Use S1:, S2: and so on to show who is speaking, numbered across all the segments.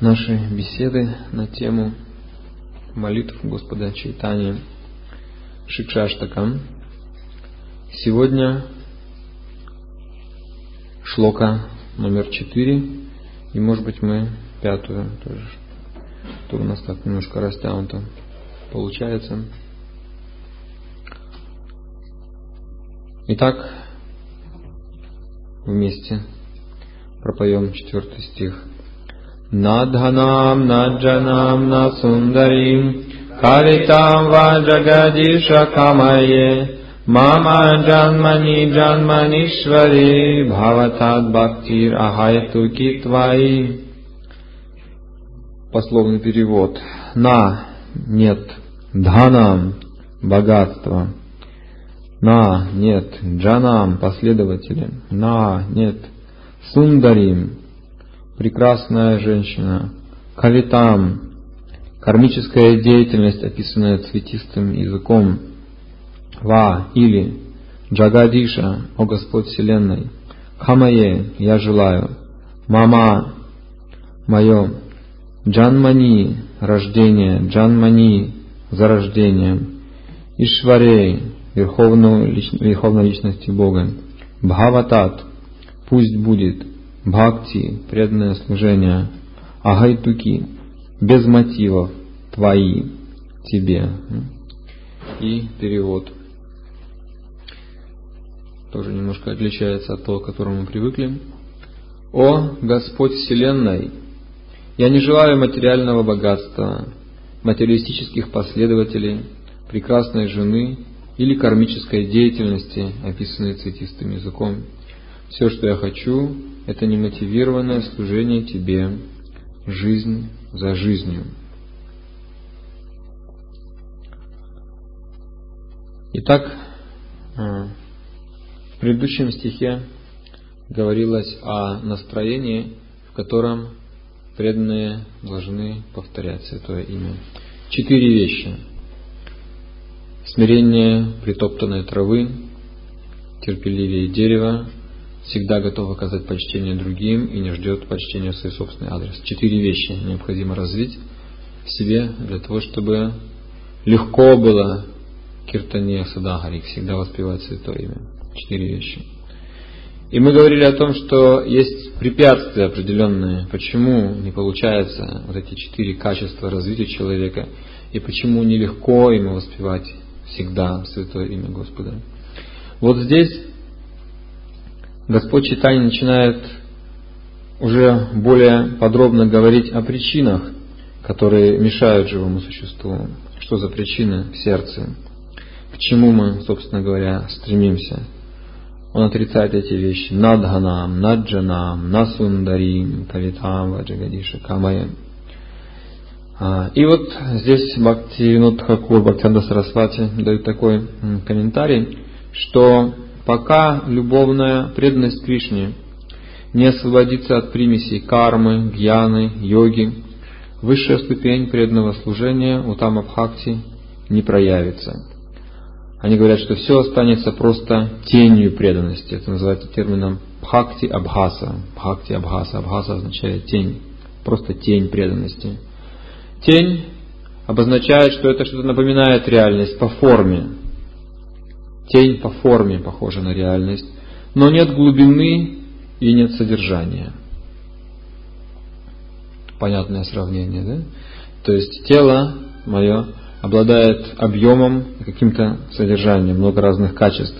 S1: наши беседы на тему молитв Господа Чайтани Шикшаштакам. Сегодня шлока номер четыре, и может быть мы пятую тоже, то у нас так немножко растянуто получается. Итак, вместе пропоем четвертый стих. Надханам наджанам на сундарим каритам ваджагадиша камае мама джанмани джанманишвари бхаватад бхактир ахайту китваи. Пословный перевод. На нет. Дханам богатство. На нет. Джанам последователи, на нет. Сундарим прекрасная женщина, кавитам кармическая деятельность, описанная цветистым языком, ва или. Джагадиша, о Господь Вселенной, хамае, я желаю, мама, мое, джанмани, рождение, джанмани, зарождение, ишварей, верховной, верховной личности Бога. Бхаватат, пусть будет, бхакти, преданное служение, агайтуки, без мотивов, твои, тебе. И перевод тоже немножко отличается от того, к которому мы привыкли. О Господь Вселенной, я не желаю материального богатства, материалистических последователей, прекрасной жены или кармической деятельности, описанной цветистым языком. Все, что я хочу, это немотивированное служение Тебе, жизнь за жизнью. Итак, э, в предыдущем стихе говорилось о настроении, в котором преданные должны повторять Святое Имя. Четыре вещи – Смирение притоптанной травы, терпеливее дерева, всегда готов оказать почтение другим и не ждет почтения в свой собственный адрес. Четыре вещи необходимо развить в себе для того, чтобы легко было киртане садагари, всегда воспевать святое имя. Четыре вещи. И мы говорили о том, что есть препятствия определенные, почему не получается вот эти четыре качества развития человека, и почему нелегко ему воспевать всегда святое имя Господа. Вот здесь Господь Читание начинает уже более подробно говорить о причинах, которые мешают живому существу. Что за причины в сердце? К чему мы, собственно говоря, стремимся? Он отрицает эти вещи. Надханам, наджанам, насундарим, кавитам, ваджагадиша, камаям. А, и вот здесь Бхактивинод Хакур Бхактианда Сарасвати дают такой комментарий, что пока любовная преданность Кришне не освободится от примесей кармы, гьяны, йоги, высшая ступень преданного служения у Тамабхакти не проявится. Они говорят, что все останется просто тенью преданности. Это называется термином бхакти абхаса. Бхакти абхаса. Абхаса означает тень. Просто тень преданности. Тень обозначает, что это что-то напоминает реальность по форме. Тень по форме похожа на реальность, но нет глубины и нет содержания. Понятное сравнение, да? То есть тело мое обладает объемом и каким-то содержанием, много разных качеств.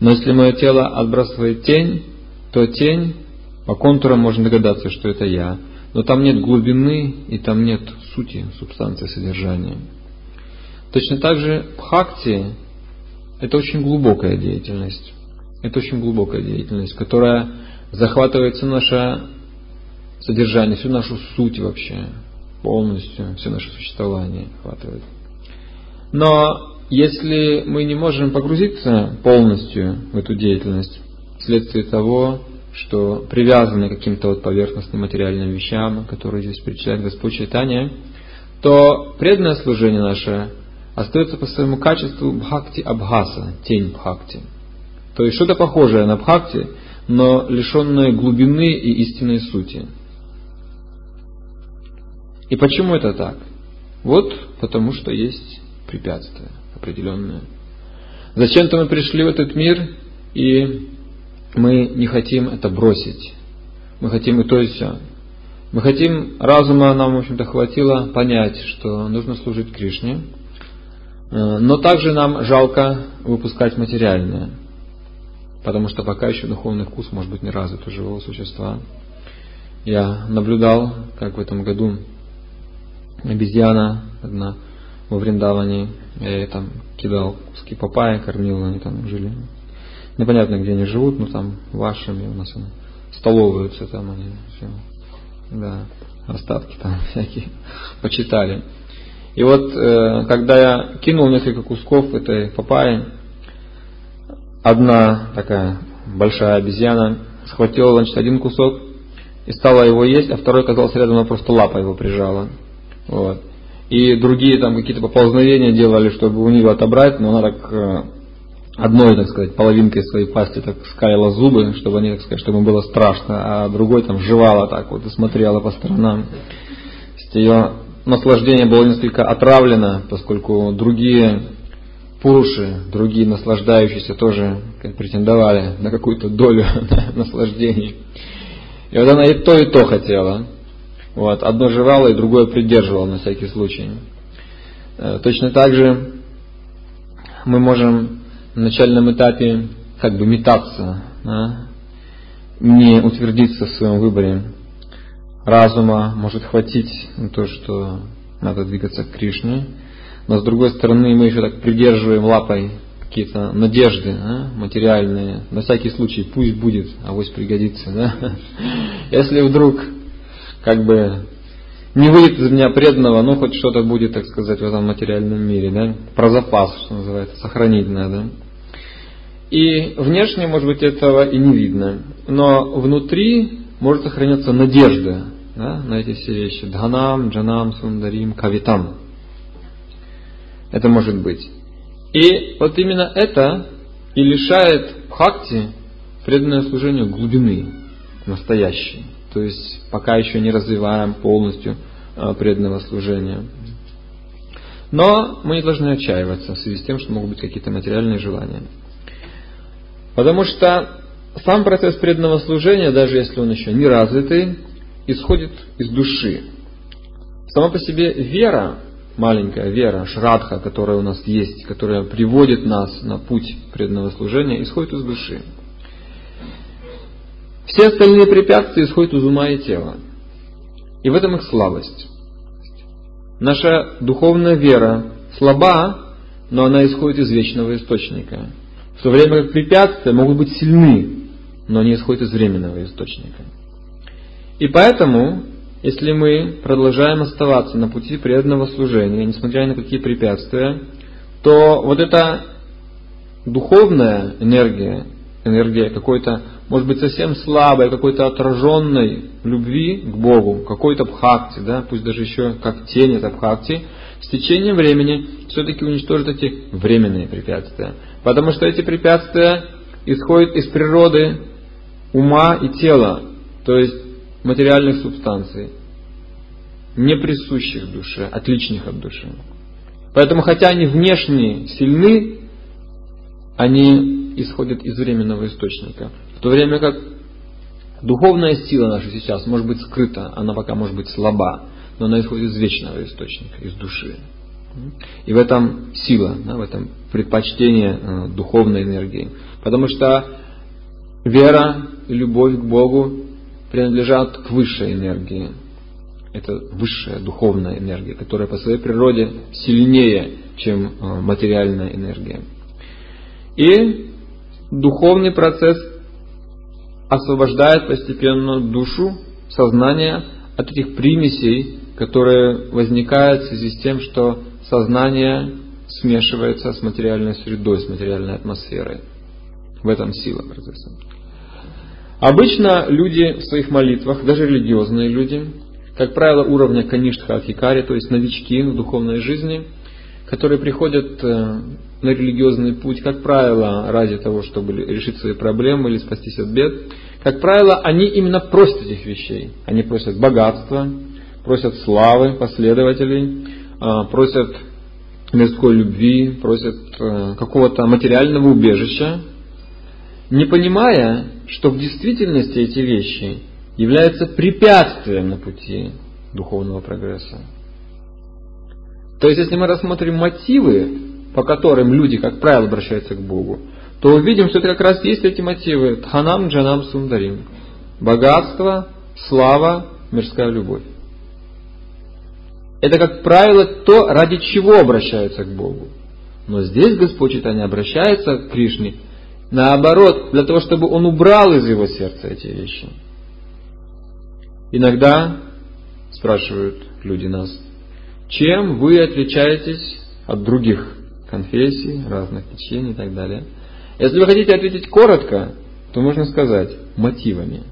S1: Но если мое тело отбрасывает тень, то тень по контурам можно догадаться, что это я. Но там нет глубины и там нет сути, субстанции содержания. Точно так же бхакти – это очень глубокая деятельность. Это очень глубокая деятельность, которая захватывает все наше содержание, всю нашу суть вообще, полностью, все наше существование охватывает. Но если мы не можем погрузиться полностью в эту деятельность, вследствие того, что привязаны к каким-то вот поверхностным материальным вещам, которые здесь перечисляет Господь Чайтания, то преданное служение наше остается по своему качеству бхакти абхаса, тень бхакти. То есть что-то похожее на бхакти, но лишенное глубины и истинной сути. И почему это так? Вот потому что есть препятствия определенные. Зачем-то мы пришли в этот мир, и мы не хотим это бросить. Мы хотим и то, и все. Мы хотим, разума нам, в общем-то, хватило понять, что нужно служить Кришне, но также нам жалко выпускать материальное, потому что пока еще духовный вкус может быть не развит у живого существа. Я наблюдал, как в этом году обезьяна одна во Вриндаване, я ей там кидал куски папайи, кормил, они там жили. Непонятно, где они живут, но там вашими у нас столовываются там они все. Да, остатки там всякие почитали. И вот, э, когда я кинул несколько кусков этой папайи, одна такая большая обезьяна схватила, значит, один кусок и стала его есть, а второй оказался рядом, она просто лапа его прижала. Вот. И другие там какие-то поползновения делали, чтобы у нее отобрать, но она так э, одной, так сказать, половинкой своей пасти так скалила зубы, чтобы они, так сказать, чтобы было страшно, а другой там жевала так вот и смотрела по сторонам. Ее наслаждение было несколько отравлено, поскольку другие пуруши, другие наслаждающиеся тоже претендовали на какую-то долю наслаждений. И вот она и то, и то хотела. Вот, одно жевало и другое придерживало на всякий случай. Э, точно так же мы можем на начальном этапе как бы метаться, да? не утвердиться в своем выборе. Разума может хватить на то, что надо двигаться к Кришне, но с другой стороны мы еще так придерживаем лапой какие-то надежды да, материальные, на всякий случай, пусть будет, авось пригодится. Да? Если вдруг как бы не выйдет из меня преданного, но хоть что-то будет, так сказать, в этом материальном мире, да, про запас, что называется, сохранить надо. И внешне, может быть, этого и не видно, но внутри может сохраняться надежда да, на эти все вещи. Дханам, джанам, сундарим, кавитам. Это может быть. И вот именно это и лишает бхакти преданное служение глубины настоящей. То есть пока еще не развиваем полностью а, преданного служения. Но мы не должны отчаиваться в связи с тем, что могут быть какие-то материальные желания. Потому что сам процесс преданного служения, даже если он еще не развитый, исходит из души. Сама по себе вера, маленькая вера, шрадха, которая у нас есть, которая приводит нас на путь преданного служения, исходит из души. Все остальные препятствия исходят из ума и тела. И в этом их слабость. Наша духовная вера слаба, но она исходит из вечного источника. В то время как препятствия могут быть сильны, но они исходят из временного источника. И поэтому, если мы продолжаем оставаться на пути преданного служения, несмотря на какие препятствия, то вот эта духовная энергия, энергия какой-то может быть совсем слабой, какой-то отраженной любви к Богу, какой-то бхакти, да, пусть даже еще как тень это бхакти, с течением времени все-таки уничтожит эти временные препятствия. Потому что эти препятствия исходят из природы ума и тела, то есть материальных субстанций, не присущих душе, отличных от души. Поэтому, хотя они внешне сильны, они исходят из временного источника. В то время как духовная сила наша сейчас может быть скрыта, она пока может быть слаба, но она исходит из вечного источника, из души. И в этом сила, да, в этом предпочтение э, духовной энергии. Потому что вера и любовь к Богу принадлежат к высшей энергии. Это высшая духовная энергия, которая по своей природе сильнее, чем э, материальная энергия. И духовный процесс освобождает постепенно душу, сознание от этих примесей, которые возникают в связи с тем, что сознание смешивается с материальной средой, с материальной атмосферой. В этом сила процесса. Обычно люди в своих молитвах, даже религиозные люди, как правило, уровня каништха хикари, то есть новички в духовной жизни, которые приходят э, на религиозный путь, как правило, ради того, чтобы решить свои проблемы или спастись от бед, как правило, они именно просят этих вещей. Они просят богатства, просят славы последователей, а, просят мирской любви, просят э, какого-то материального убежища, не понимая, что в действительности эти вещи являются препятствием на пути духовного прогресса. То есть, если мы рассмотрим мотивы, по которым люди, как правило, обращаются к Богу, то увидим, что это как раз есть эти мотивы. Тханам Джанам Сундарим. Богатство, слава, мирская любовь. Это, как правило, то, ради чего обращаются к Богу. Но здесь Господь Читание обращается к Кришне наоборот, для того, чтобы Он убрал из его сердца эти вещи. Иногда спрашивают люди нас, чем вы отличаетесь от других конфессий, разных течений и так далее. Если вы хотите ответить коротко, то можно сказать мотивами.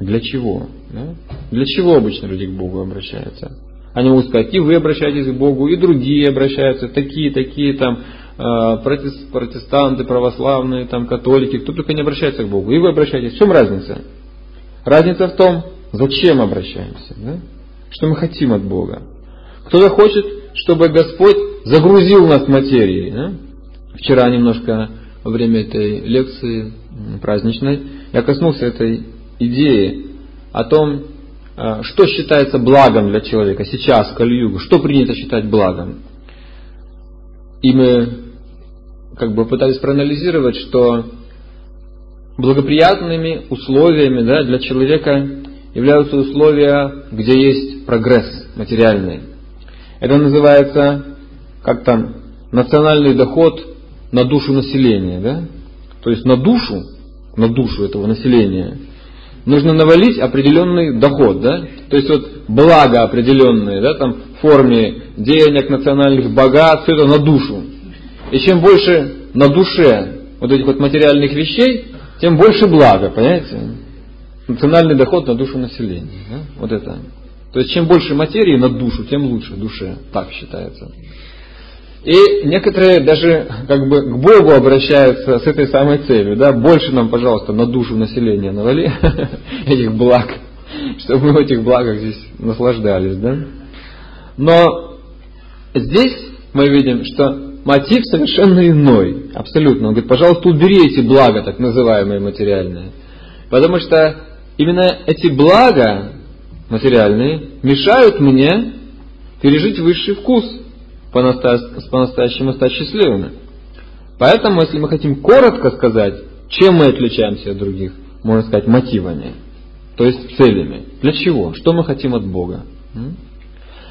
S1: Для чего? Да? Для чего обычно люди к Богу обращаются? Они могут сказать, и вы обращаетесь к Богу, и другие обращаются, такие, такие там, протестанты, православные, там, католики, кто только не обращается к Богу. И вы обращаетесь. В чем разница? Разница в том, зачем обращаемся, да? что мы хотим от Бога. Кто-то хочет, чтобы Господь загрузил нас материей. Да? Вчера немножко во время этой лекции праздничной я коснулся этой идеи о том, э, что считается благом для человека сейчас, в Кали-Югу, что принято считать благом. И мы как бы пытались проанализировать, что благоприятными условиями да, для человека являются условия, где есть прогресс материальный. Это называется как там национальный доход на душу населения, да? То есть на душу, на душу этого населения нужно навалить определенный доход, да? То есть вот благо определенные, да, там в форме денег, национальных богатств, все это на душу. И чем больше на душе вот этих вот материальных вещей, тем больше блага, понимаете? Национальный доход на душу населения. Да? Вот это. То есть чем больше материи на душу, тем лучше душе. Так считается. И некоторые даже как бы к Богу обращаются с этой самой целью. Да? Больше нам, пожалуйста, на душу населения навали этих благ, чтобы мы в этих благах здесь наслаждались. Да? Но здесь мы видим, что мотив совершенно иной. Абсолютно. Он говорит, пожалуйста, убери эти блага, так называемые материальные. Потому что именно эти блага материальные мешают мне пережить высший вкус – по-настоящему стать счастливыми. Поэтому, если мы хотим коротко сказать, чем мы отличаемся от других, можно сказать мотивами, то есть целями. Для чего? Что мы хотим от Бога?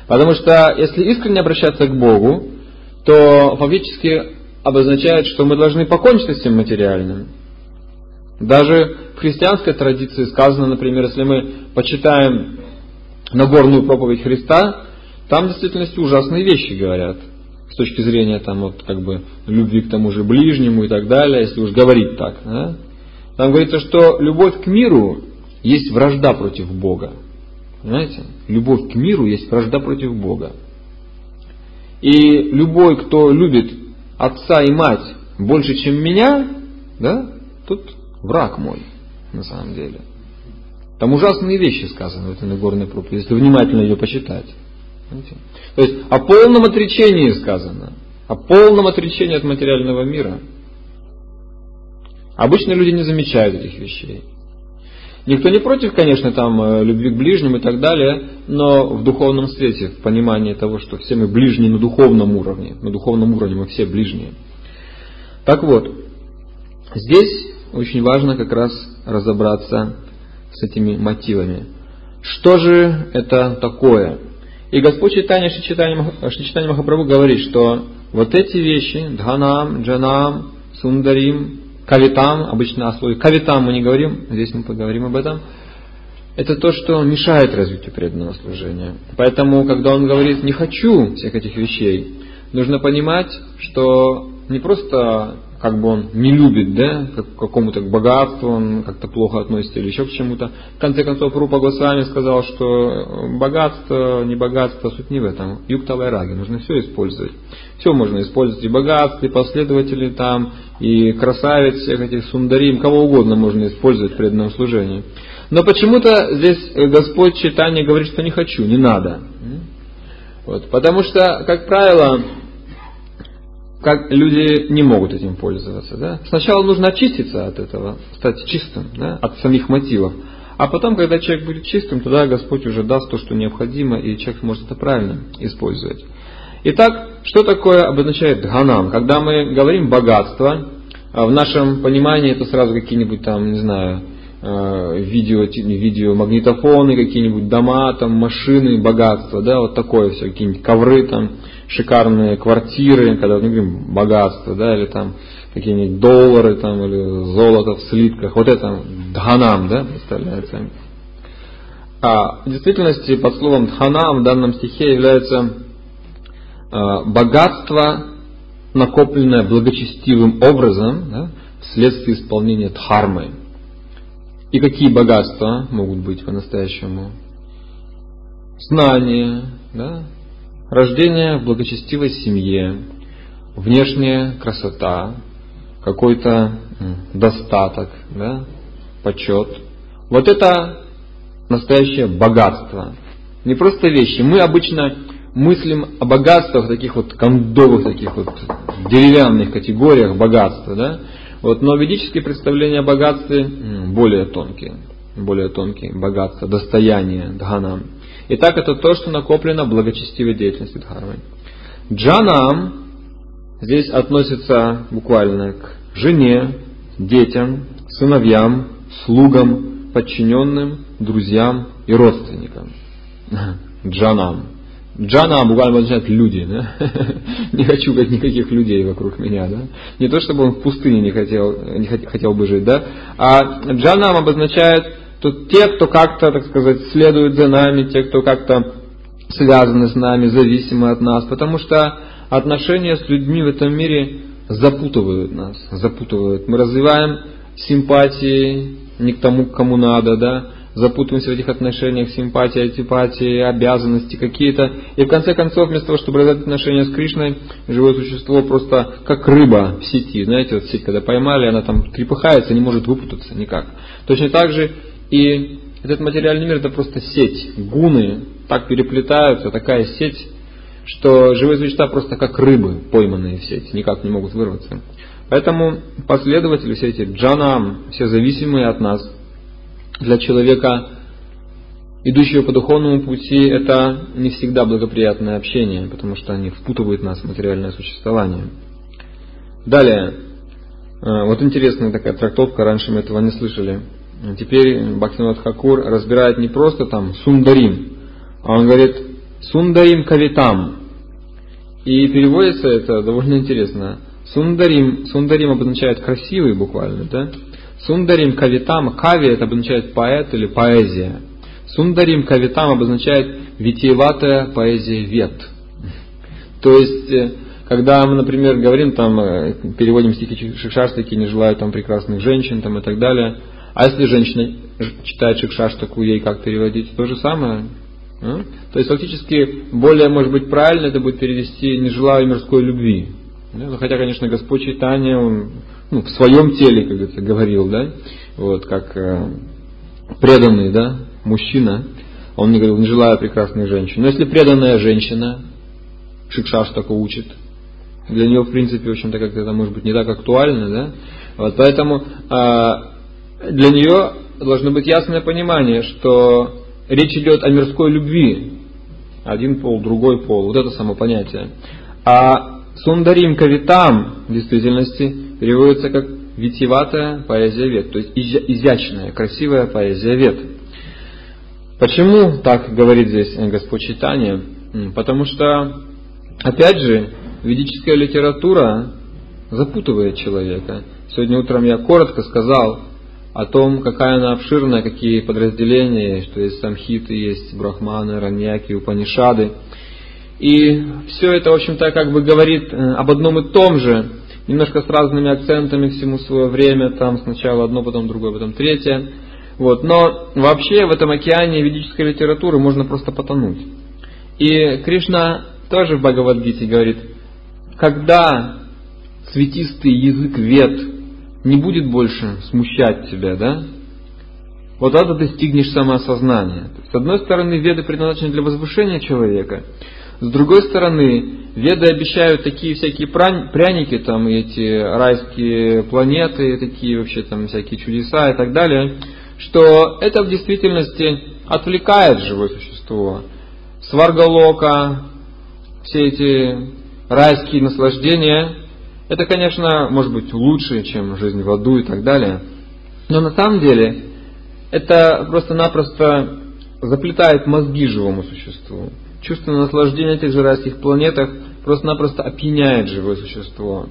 S1: Потому что если искренне обращаться к Богу, то фактически обозначает, что мы должны покончить с этим материальным. Даже в христианской традиции сказано, например, если мы почитаем Нагорную проповедь Христа, там в действительности ужасные вещи говорят с точки зрения там вот как бы любви к тому же ближнему и так далее, если уж говорить так. Да? Там говорится, что любовь к миру есть вражда против Бога. Понимаете? Любовь к миру есть вражда против Бога. И любой, кто любит отца и мать больше, чем меня, да, тут враг мой, на самом деле. Там ужасные вещи сказаны в этой Нагорной проповеди, если внимательно ее почитать. Понимаете? То есть о полном отречении сказано, о полном отречении от материального мира. Обычно люди не замечают этих вещей. Никто не против, конечно, там э, любви к ближним и так далее, но в духовном свете, в понимании того, что все мы ближние на духовном уровне, на духовном уровне мы все ближние. Так вот, здесь очень важно как раз разобраться с этими мотивами. Что же это такое? И Господь Читание Шичитани Махапрабху говорит, что вот эти вещи, дханам, джанам, сундарим, кавитам, обычно о слове кавитам мы не говорим, здесь мы поговорим об этом, это то, что мешает развитию преданного служения. Поэтому, когда он говорит «не хочу всех этих вещей», нужно понимать, что не просто как бы он не любит, да, к какому-то богатству, он как-то плохо относится или еще к чему-то. В конце концов, Рупа Госвами сказал, что богатство, не богатство, суть не в этом. Юкталай раги, нужно все использовать. Все можно использовать, и богатство, и последователи там, и красавиц всех этих сундарим, кого угодно можно использовать в преданном служении. Но почему-то здесь Господь читание говорит, что не хочу, не надо. Вот, потому что, как правило, как люди не могут этим пользоваться. Да? Сначала нужно очиститься от этого, стать чистым, да? от самих мотивов. А потом, когда человек будет чистым, тогда Господь уже даст то, что необходимо, и человек может это правильно использовать. Итак, что такое обозначает ганам? Когда мы говорим богатство, а в нашем понимании это сразу какие-нибудь там, не знаю, э, видео, видео магнитофоны, какие-нибудь дома, там, машины, богатство, да, вот такое все, какие-нибудь ковры там, шикарные квартиры, когда мы говорим богатство, да, или там какие-нибудь доллары там, или золото в слитках, вот это дханам, да, представляется. А в действительности под словом дханам в данном стихе является а, богатство, накопленное благочестивым образом да, вследствие исполнения дхармы. И какие богатства могут быть по-настоящему? Знание, да, рождение в благочестивой семье, внешняя красота, какой-то достаток, да, почет. Вот это настоящее богатство. Не просто вещи. Мы обычно мыслим о богатствах, таких вот кондовых, таких вот деревянных категориях богатства, да? Вот, но ведические представления о богатстве более тонкие, более тонкие, богатство, достояние, дханам. Итак, это то, что накоплено благочестивой деятельности дхармы. Джанам здесь относится буквально к жене, детям, сыновьям, слугам, подчиненным, друзьям и родственникам. Джанам. Джана буквально означает люди. Да? не хочу как никаких людей вокруг меня. Да? Не то, чтобы он в пустыне не хотел, не хотел бы жить. Да? А джанам обозначает то те, кто как-то, так сказать, следует за нами, те, кто как-то связаны с нами, зависимы от нас. Потому что отношения с людьми в этом мире запутывают нас, запутывают. Мы развиваем симпатии не к тому, кому надо, да, запутываемся в этих отношениях, симпатии, антипатии, обязанности какие-то. И в конце концов, вместо того, чтобы развивать отношения с Кришной, живое существо просто как рыба в сети. Знаете, вот сеть, когда поймали, она там трепыхается, не может выпутаться никак. Точно так же и этот материальный мир это просто сеть. Гуны так переплетаются, такая сеть, что живые существа просто как рыбы, пойманные в сеть, никак не могут вырваться. Поэтому последователи, все эти джанам, все зависимые от нас, для человека, идущего по духовному пути, это не всегда благоприятное общение, потому что они впутывают нас в материальное существование. Далее, э, вот интересная такая трактовка, раньше мы этого не слышали. Теперь Бхактинат Хакур разбирает не просто там сундарим, а он говорит сундарим кавитам. И переводится это довольно интересно. Сундарим, сундарим обозначает красивый буквально, да? Сундарим кавитам, кави это обозначает поэт или поэзия. Сундарим кавитам обозначает витиеватая поэзия вет. То есть, э, когда мы, например, говорим, там, э, переводим стихи Шикшаштаки, не желаю там прекрасных женщин там, и так далее, а если женщина читает Шикшаштаку, ей как переводить? То же самое. А? То есть фактически более, может быть, правильно это будет перевести «не желаю мирской любви». Ну, хотя, конечно, Господь Читания, он ну, в своем теле, как это говорил, да, вот, как э, преданный, да, мужчина, он не говорил, не желаю прекрасных женщин. Но если преданная женщина, Шикшаш такой учит, для нее, в принципе, в общем-то, как-то это может быть не так актуально, да, вот, поэтому э, для нее должно быть ясное понимание, что речь идет о мирской любви, один пол, другой пол, вот это само понятие. А Сундарим кавитам в действительности переводится как витиеватая поэзия вет, то есть изящная, красивая поэзия вет. Почему так говорит здесь Господь Читания? Потому что, опять же, ведическая литература запутывает человека. Сегодня утром я коротко сказал о том, какая она обширная, какие подразделения, что есть самхиты, есть брахманы, раньяки, упанишады – и все это, в общем-то, как бы говорит э, об одном и том же, немножко с разными акцентами всему свое время, там сначала одно, потом другое, потом третье. Вот. Но вообще в этом океане ведической литературы можно просто потонуть. И Кришна тоже в Бхагавадгите говорит, когда цветистый язык вет не будет больше смущать тебя, да, вот тогда ты достигнешь самоосознания. С одной стороны, веды предназначены для возвышения человека, с другой стороны, веды обещают такие всякие пряники, там эти райские планеты, такие вообще там всякие чудеса и так далее, что это в действительности отвлекает живое существо. Сваргалока, все эти райские наслаждения, это, конечно, может быть лучше, чем жизнь в аду и так далее. Но на самом деле это просто-напросто заплетает мозги живому существу. Чувство наслаждения на этих же райских планетах просто-напросто опьяняет живое существо.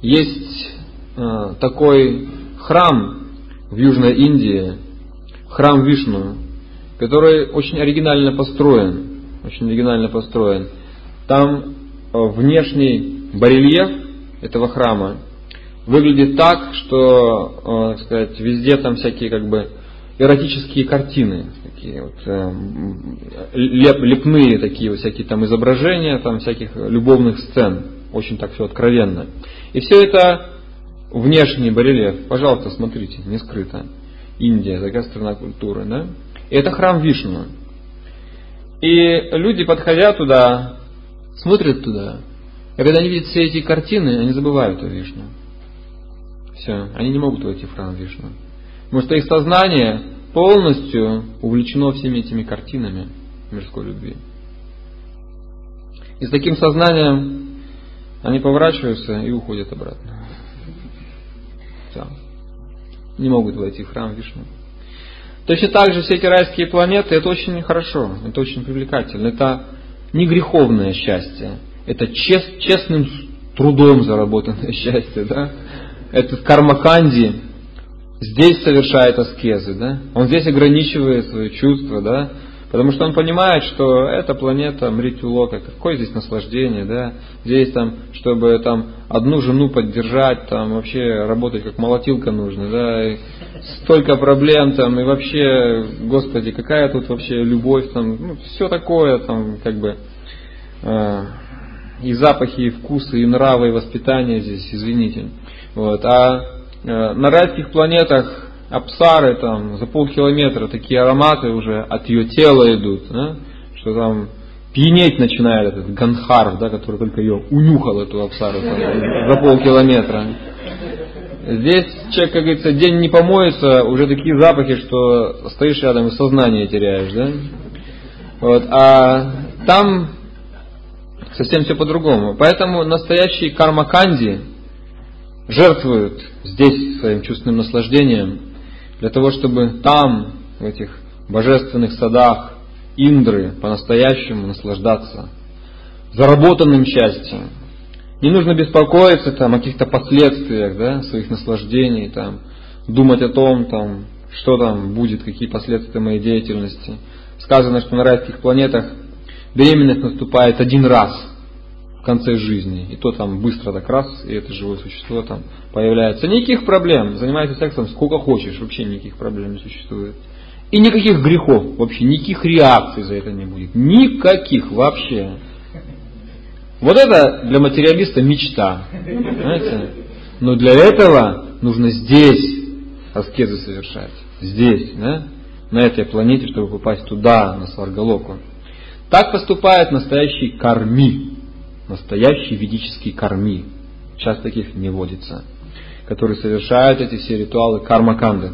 S1: Есть э, такой храм в Южной Индии, храм Вишну, который очень оригинально построен. Очень оригинально построен. Там э, внешний барельеф этого храма выглядит так, что, э, так сказать, везде там всякие как бы эротические картины, такие вот э, леп, лепные такие вот всякие там изображения, там всяких любовных сцен, очень так все откровенно. И все это внешний барельеф, пожалуйста, смотрите, не скрыто. Индия, такая страна культуры, да? И это храм Вишну. И люди, подходя туда, смотрят туда, и когда они видят все эти картины, они забывают о Вишну. Все, они не могут войти в храм Вишну. Потому что их сознание полностью увлечено всеми этими картинами мирской любви. И с таким сознанием они поворачиваются и уходят обратно. Все. Не могут войти в храм Вишну. Точно так же все эти райские планеты, это очень хорошо, это очень привлекательно. Это не греховное счастье, это чест, честным трудом заработанное счастье. Да? Это кармаканди, здесь совершает аскезы, да? Он здесь ограничивает свои чувства, да? Потому что он понимает, что эта планета Мритюлока, какое здесь наслаждение, да? Здесь там, чтобы там одну жену поддержать, там вообще работать как молотилка нужно, да? И столько проблем там, и вообще, Господи, какая тут вообще любовь там, ну, все такое там, как бы, э, и запахи, и вкусы, и нравы, и воспитание здесь, извините. Вот. А Э, на райских планетах Апсары там за полкилометра такие ароматы уже от ее тела идут, да? что там пьянеть начинает этот Ганхар, да, который только ее унюхал, эту Апсару там, за полкилометра. Здесь человек, как говорится, день не помоется, уже такие запахи, что стоишь рядом и сознание теряешь, да? Вот, а там совсем все по-другому. Поэтому настоящий кармаканди, жертвуют здесь своим чувственным наслаждением, для того, чтобы там, в этих божественных садах Индры, по-настоящему наслаждаться заработанным счастьем. Не нужно беспокоиться там, о каких-то последствиях да, своих наслаждений, там, думать о том, там, что там будет, какие последствия моей деятельности. Сказано, что на райских планетах беременность наступает один раз – в конце жизни. И то там быстро так раз, и это живое существо там появляется. Никаких проблем. Занимайся сексом сколько хочешь, вообще никаких проблем не существует. И никаких грехов, вообще никаких реакций за это не будет. Никаких вообще. Вот это для материалиста мечта. Понимаете? Но для этого нужно здесь аскезы совершать. Здесь, да? на этой планете, чтобы попасть туда, на Сваргалоку. Так поступает настоящий карми настоящий ведический карми. Сейчас таких не водится. Которые совершают эти все ритуалы кармаканды.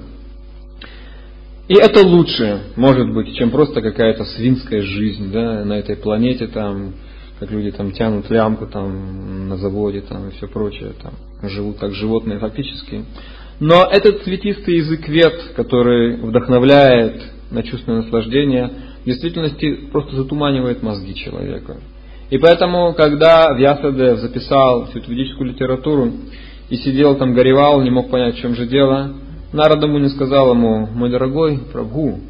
S1: И это лучше, может быть, чем просто какая-то свинская жизнь да, на этой планете, там, как люди там тянут лямку там, на заводе там, и все прочее, там, живут как животные фактически. Но этот цветистый язык вет, который вдохновляет на чувственное наслаждение, действительности просто затуманивает мозги человека. И поэтому, когда Вьясадев записал всю эту ведическую литературу и сидел там, горевал, не мог понять, в чем же дело, Нарада не сказал ему, мой дорогой Прабху,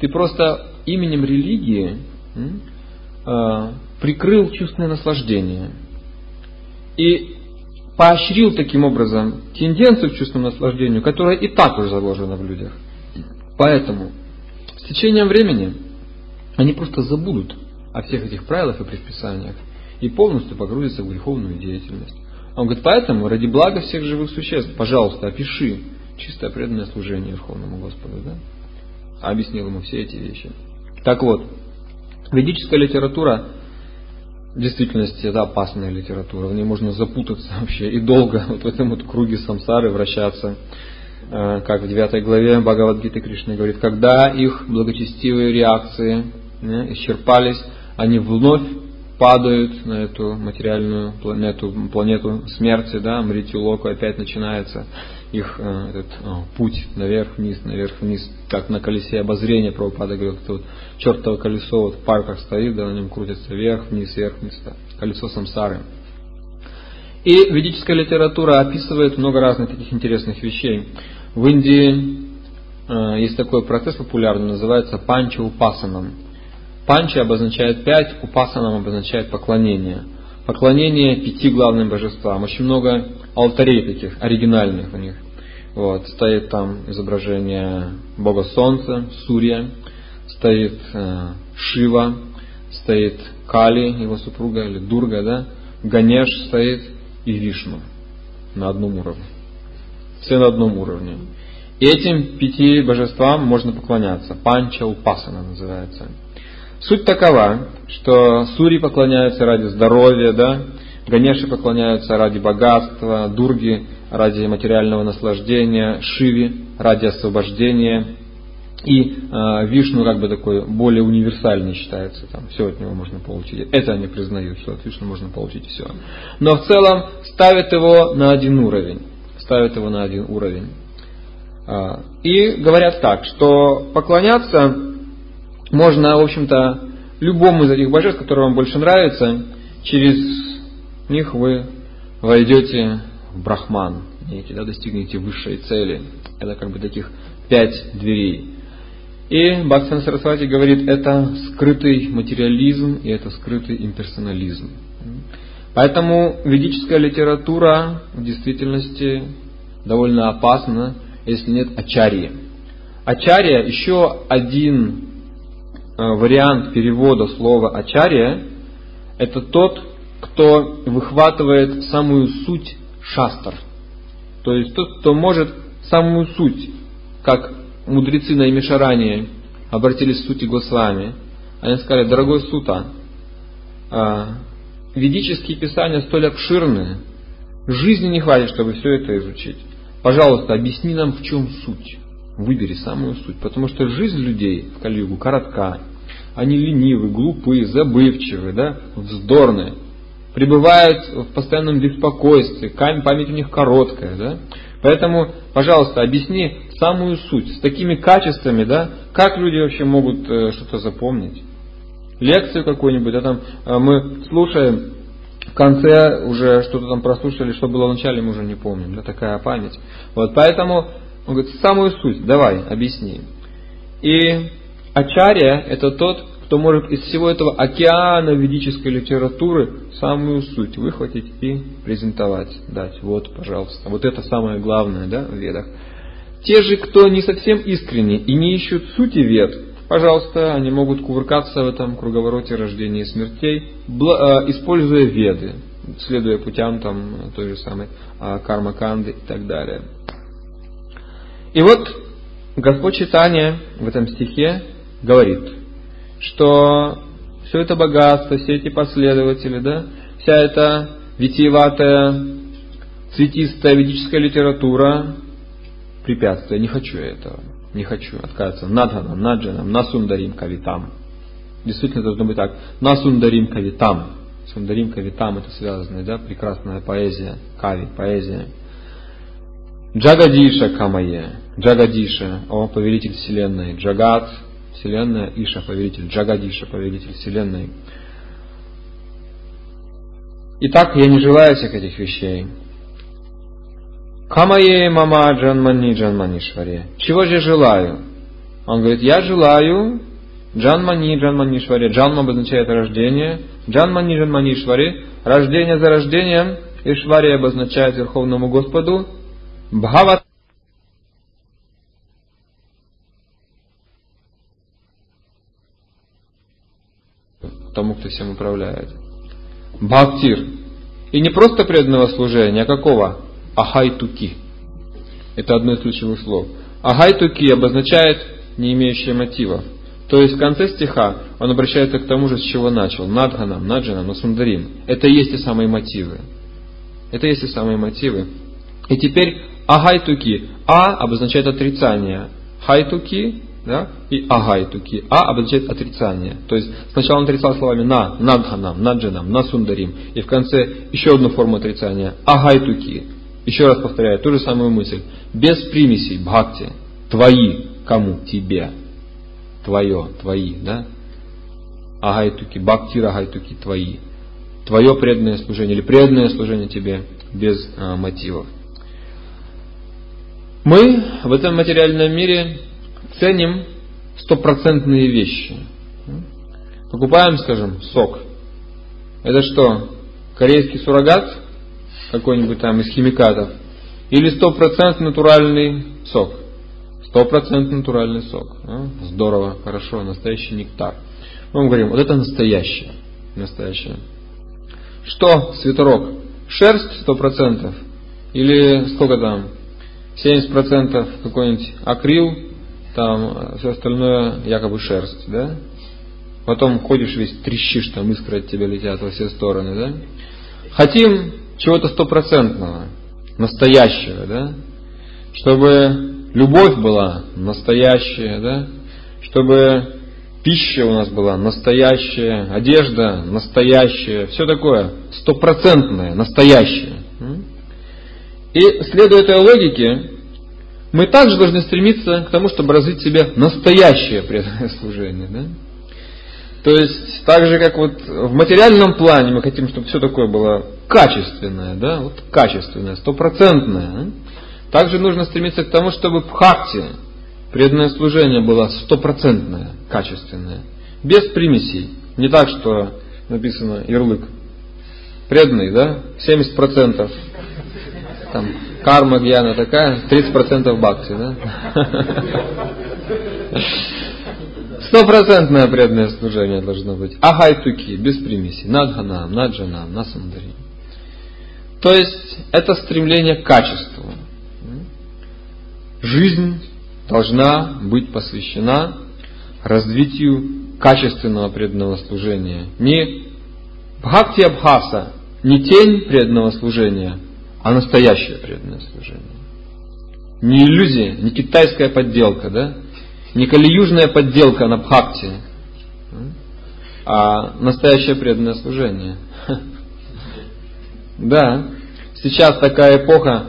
S1: ты просто именем религии э, прикрыл чувственное наслаждение и поощрил таким образом тенденцию к чувственному наслаждению, которая и так уже заложена в людях. Поэтому с течением времени они просто забудут о всех этих правилах и предписаниях и полностью погрузится в греховную деятельность. Он говорит, поэтому ради блага всех живых существ, пожалуйста, опиши чистое преданное служение Верховному Господу, да? Объяснил ему все эти вещи. Так вот, ведическая литература в действительности это опасная литература, в ней можно запутаться вообще и долго вот в этом вот круге самсары вращаться. Э, как в 9 главе Бхагавадгиты Кришна говорит, когда их благочестивые реакции не, исчерпались, они вновь падают на эту материальную эту планету смерти, да, Мритилоку опять начинается их э, этот э, путь наверх-вниз, наверх-вниз, как на колесе обозрения Прабхупада говорит, это вот чертово колесо вот в парках стоит, да, на нем крутится вверх-вниз, вверх-вниз, да, колесо самсары. И ведическая литература описывает много разных таких интересных вещей. В Индии э, есть такой процесс популярный, называется панча упасанам. Панча обозначает пять, упасанам обозначает поклонение. Поклонение пяти главным божествам. Очень много алтарей таких, оригинальных у них. Вот, стоит там изображение Бога Солнца, Сурья, стоит э, Шива, стоит Кали, его супруга, или Дурга, да, Ганеш стоит и Вишну на одном уровне. Все на одном уровне. Этим пяти божествам можно поклоняться. Панча Упасана называется. Суть такова, что Сури поклоняются ради здоровья, да, Ганеши поклоняются ради богатства, Дурги ради материального наслаждения, Шиви ради освобождения, и э, Вишну как бы такой более универсальный считается, там все от него можно получить. Это они признают, что от Вишну можно получить все. Но в целом ставят его на один уровень. Ставят его на один уровень. Э, и говорят так, что поклоняться можно, в общем-то, любому из этих божеств, который вам больше нравится, через них вы войдете в брахман, некий, да, достигнете высшей цели. Это как бы таких пять дверей. И Бхактиван Сарасвати говорит, это скрытый материализм и это скрытый имперсонализм. Поэтому ведическая литература в действительности довольно опасна, если нет ачарьи. Ачарья еще один вариант перевода слова ачарья – это тот, кто выхватывает самую суть шастр. То есть тот, кто может самую суть, как мудрецы на Имишаране обратились к сути Госвами. Они сказали, дорогой Сута, а, ведические писания столь обширны, жизни не хватит, чтобы все это изучить. Пожалуйста, объясни нам, в чем суть. Выбери самую суть. Потому что жизнь людей в Калиюгу коротка. Они ленивы, глупые, забывчивы, да, вздорные. Пребывают в постоянном беспокойстве, память у них короткая. Да? Поэтому, пожалуйста, объясни самую суть, с такими качествами, да, как люди вообще могут э, что-то запомнить. Лекцию какую-нибудь, да, там э, мы слушаем, в конце уже что-то там прослушали, что было в начале, мы уже не помним, да, такая память. Вот, поэтому, он говорит, самую суть, давай, объясни. И Ачарья это тот, кто может из всего этого океана ведической литературы самую суть выхватить и презентовать, дать. Вот, пожалуйста. Вот это самое главное да, в ведах. Те же, кто не совсем искренне и не ищут сути вед, пожалуйста, они могут кувыркаться в этом круговороте рождения и смертей, э, используя веды, следуя путям там, той же самой а, кармаканды и так далее. И вот Господь Читания в этом стихе говорит – что все это богатство, все эти последователи, да, вся эта витиеватая, цветистая ведическая литература препятствие. Не хочу этого. Не хочу отказаться. Надханам, наджанам, насундарим кавитам. Действительно должно быть так. Насундарим кавитам. Сундарим кавитам это связанная, да, прекрасная поэзия, кави, поэзия. Джагадиша камае. Джагадиша, о повелитель вселенной. Джагат, Вселенная, Иша, повелитель, Джагадиша, повелитель Вселенной. Итак, я не желаю всех этих вещей. Камае мама джанмани джанманишваре. Чего же желаю? Он говорит, я желаю джанмани джанманишваре. Джанма обозначает рождение. Джанмани джанманишваре. Рождение за рождением. Ишваре обозначает Верховному Господу. Бхават тому, кто всем управляет. Бхактир. И не просто преданного служения, а какого? Ахайтуки. Это одно из ключевых слов. Агайтуки обозначает не имеющие мотивов. То есть в конце стиха он обращается к тому же, с чего начал. Надханам, Наджанам, Насундарим. Это и есть те самые мотивы. Это и есть те самые мотивы. И теперь агайтуки. А обозначает отрицание. Хайтуки да, и агайтуки. А обозначает отрицание. То есть сначала он отрицал словами на, надханам, наджанам, насундарим. И в конце еще одну форму отрицания. Агайтуки. Еще раз повторяю ту же самую мысль. Без примесей, бхакти. Твои. Кому? Тебе твое, твои, да? Агайтуки, бхакти агайтуки, твои. Твое преданное служение или преданное служение тебе без а, мотивов. Мы в этом материальном мире ценим стопроцентные вещи. Покупаем, скажем, сок. Это что, корейский суррогат какой-нибудь там из химикатов? Или стопроцентный натуральный сок? Сто процентов натуральный сок. А? Здорово, хорошо, настоящий нектар. Мы говорим, вот это настоящее. Настоящее. Что свитерок? Шерсть сто процентов? Или сколько там? 70% какой-нибудь акрил, там все остальное якобы шерсть, да? Потом ходишь весь трещишь, там искры от тебя летят во все стороны, да? Хотим чего-то стопроцентного, настоящего, да? Чтобы любовь была настоящая, да? чтобы пища у нас была настоящая, одежда настоящая, все такое стопроцентное, настоящее. И следуя этой логике, мы также должны стремиться к тому, чтобы развить в себе настоящее преданное служение. Да? То есть, так же, как вот в материальном плане мы хотим, чтобы все такое было качественное, да, вот качественное, стопроцентное. Также нужно стремиться к тому, чтобы бхакти, преданное служение было стопроцентное, качественное, без примесей. Не так, что написано ярлык. Преданный, да? 70%. Там, карма гьяна такая, 30% бхакти, да? Стопроцентное преданное служение должно быть. Агайтуки, без примесей. Надханам, наджанам, насандари. То есть, это стремление к качеству. Жизнь должна быть посвящена развитию качественного преданного служения. Не бхакти абхаса, не тень преданного служения, а настоящее преданное служение. Не иллюзия, не китайская подделка, да? не калиюжная подделка на бхакти, а настоящее преданное служение. Да, сейчас такая эпоха,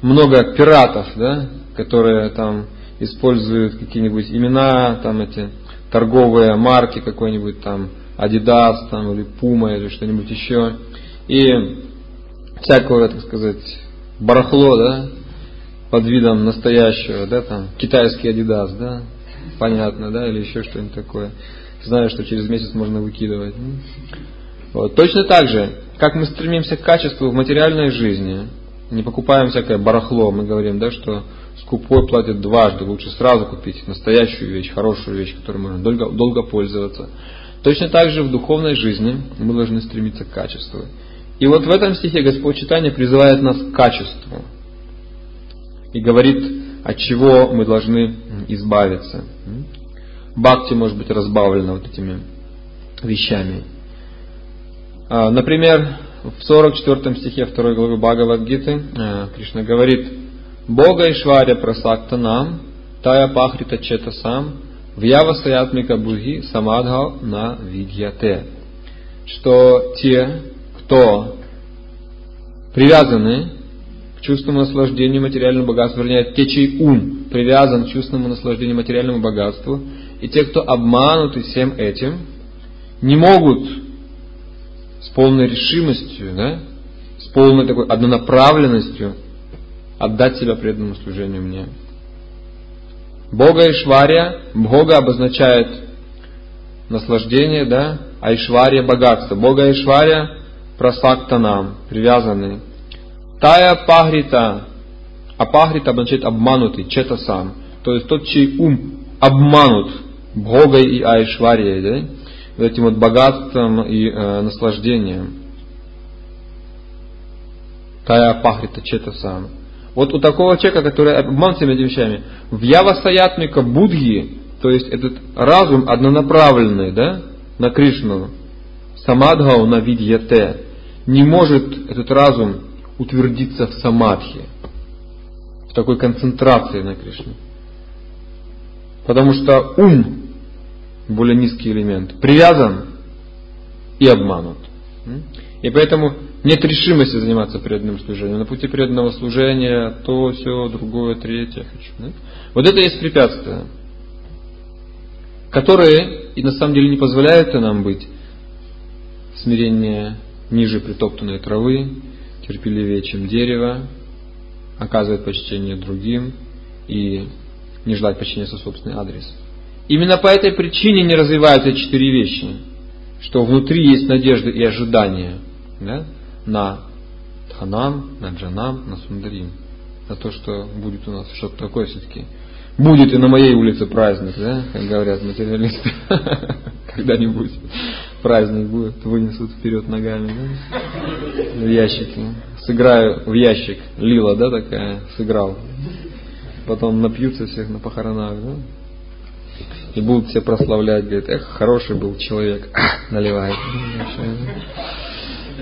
S1: много пиратов, да, которые там используют какие-нибудь имена, там эти торговые марки какой-нибудь там Adidas там, или Puma или что-нибудь еще. И всякое, так сказать, барахло, да, под видом настоящего, да, там, китайский Adidas, да, понятно, да, или еще что-нибудь такое. Знаю, что через месяц можно выкидывать. Вот. Точно так же, как мы стремимся к качеству в материальной жизни, не покупаем всякое барахло, мы говорим, да, что скупой платит дважды, лучше сразу купить настоящую вещь, хорошую вещь, которой можно долго, долго пользоваться. Точно так же в духовной жизни мы должны стремиться к качеству. И вот в этом стихе Господь Читания призывает нас к качеству. И говорит, от чего мы должны избавиться. Бхакти может быть разбавлена вот этими вещами. А, например, в 44 стихе 2 главы Бхагавадгиты э, Кришна говорит, Бога Ишваря прасакта нам, тая пахрита чета сам, вьява саятмика буги самадха на видьяте. Что те, кто привязаны к чувственному наслаждению материальному богатству, вернее, те, чей ум привязан к чувственному наслаждению материальному богатству, и те, кто обмануты всем этим, не могут с полной решимостью, да, с полной такой однонаправленностью отдать себя преданному служению мне. Бога Ишвария, Бога обозначает наслаждение, да, а Ишвария богатство. Бога Ишвария просакта нам, привязанный. Тая пагрита, а пагрита обозначает обманутый, чета сам. То есть тот, чей ум обманут Богой и Айшварией, да, этим вот богатством и э, наслаждением. Тая пахрита чета сам. Вот у такого человека, который обман всеми этими вещами, в явасаятмика Будхи, то есть этот разум однонаправленный, да, на Кришну, самадхау на видьяте, не может этот разум утвердиться в самадхи, в такой концентрации на Кришне. Потому что ум, более низкий элемент, привязан и обманут. И поэтому нет решимости заниматься преданным служением. На пути преданного служения то, все, другое, третье хочу. Да? Вот это есть препятствия, которые и на самом деле не позволяют нам быть смирение ниже притоптанной травы, терпеливее, чем дерево, оказывать почтение другим и не желать почтения со собственный адрес. Именно по этой причине не развиваются четыре вещи, что внутри есть надежда и ожидание да, на Дханам, на Джанам, на Сундарим, на то, что будет у нас что-то такое все-таки. Будет и на моей улице праздник, да, как говорят материалисты. Когда-нибудь праздник будет, вынесут вперед ногами, да? В ящике. Сыграю в ящик. Лила, да, такая, сыграл. Потом напьются всех на похоронах, да? И будут все прославлять, говорят, эх, хороший был человек, наливает.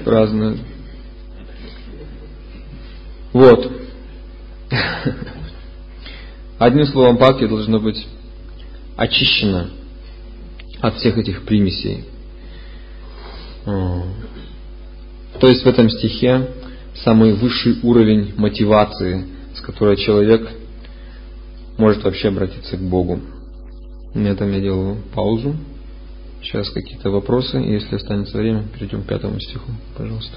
S1: Празднуют. Вот. Одним словом, палки должно быть очищено от всех этих примесей. То есть в этом стихе самый высший уровень мотивации, с которой человек может вообще обратиться к Богу. На этом я делаю паузу. Сейчас какие-то вопросы. Если останется время, перейдем к пятому стиху. Пожалуйста.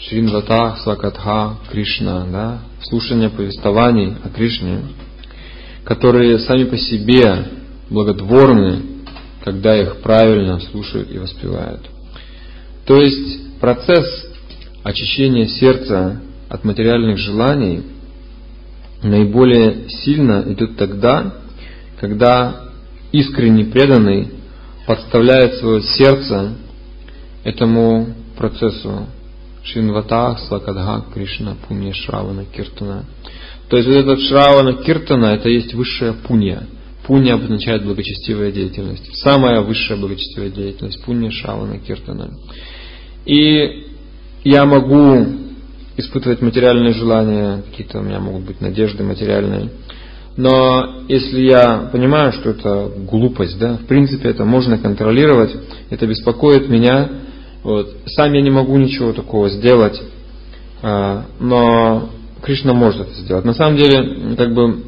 S1: Шринвата Свакатха Кришна, да, слушание повествований о Кришне, которые сами по себе благотворны, когда их правильно слушают и воспевают. То есть процесс очищения сердца от материальных желаний наиболее сильно идет тогда, когда искренне преданный подставляет свое сердце этому процессу Шинвата, Слакадха, Кришна, Пунья, Шравана, Киртана. То есть вот этот Шравана, Киртана, это есть высшая пунья. Пунья обозначает благочестивая деятельность. Самая высшая благочестивая деятельность. Пунья, Шравана, Киртана. И я могу испытывать материальные желания, какие-то у меня могут быть надежды материальные. Но если я понимаю, что это глупость, да, в принципе это можно контролировать, это беспокоит меня, вот. Сам я не могу ничего такого сделать, а, но Кришна может это сделать. На самом деле, как бы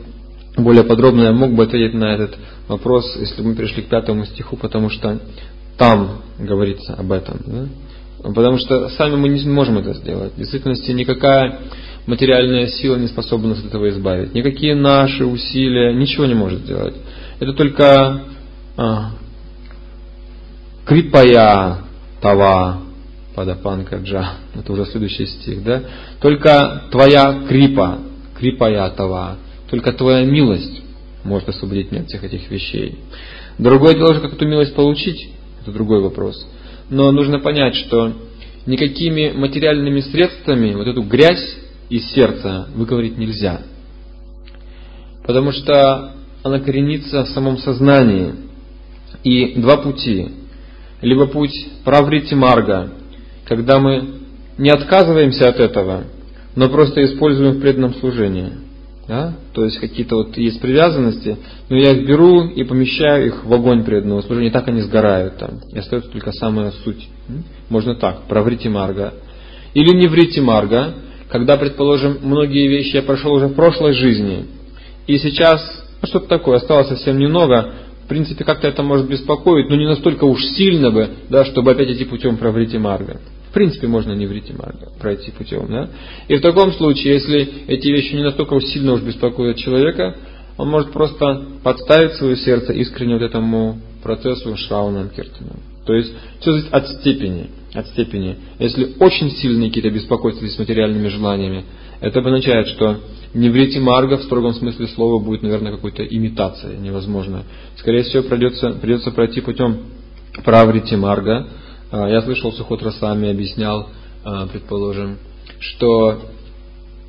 S1: более подробно я мог бы ответить на этот вопрос, если бы мы пришли к пятому стиху, потому что там говорится об этом. Да? Потому что сами мы не можем это сделать. В действительности никакая материальная сила не способна нас от этого избавить. Никакие наши усилия ничего не может сделать. Это только а, крипая Тава Падапанкаджа. Это уже следующий стих, да? Только твоя крипа, крипая Тава, только твоя милость может освободить меня от всех этих вещей. Другое дело же, как эту милость получить, это другой вопрос. Но нужно понять, что никакими материальными средствами вот эту грязь из сердца выговорить нельзя. Потому что она коренится в самом сознании – И два пути. Либо путь праврити марга, когда мы не отказываемся от этого, но просто используем в преданном служении. Да? То есть какие-то вот есть привязанности, но я их беру и помещаю их в огонь преданного служения, так они сгорают там. И остается только самая суть. Можно так, праврити марга. Или не врите марга, когда, предположим, многие вещи я прошел уже в прошлой жизни, и сейчас ну, что-то такое, осталось совсем немного, принципе, как-то это может беспокоить, но не настолько уж сильно бы, да, чтобы опять идти путем праврити марга. В принципе, можно не врите марга, пройти путем. Да? И в таком случае, если эти вещи не настолько уж сильно уж беспокоят человека, он может просто подставить свое сердце искренне вот этому процессу Шраунам Киртану. То есть все зависит от степени. От степени. Если очень сильные какие-то беспокойства с материальными желаниями, это означает, что не врите марга в строгом смысле слова будет, наверное, какой-то имитация невозможно. Скорее всего, придется, придется пройти путем праврити марга. А, я слышал, Сухот Расами объяснял, а, предположим, что